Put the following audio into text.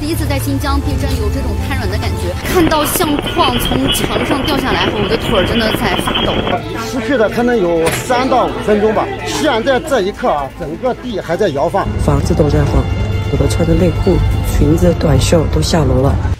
第一次在新疆地震有这种瘫软的感觉，看到相框从墙上掉下来后，我的腿儿真的在发抖。失去的可能有三到五分钟吧。现在这一刻啊，整个地还在摇晃，房子都在晃。我的穿着内裤、裙子、短袖都下楼了。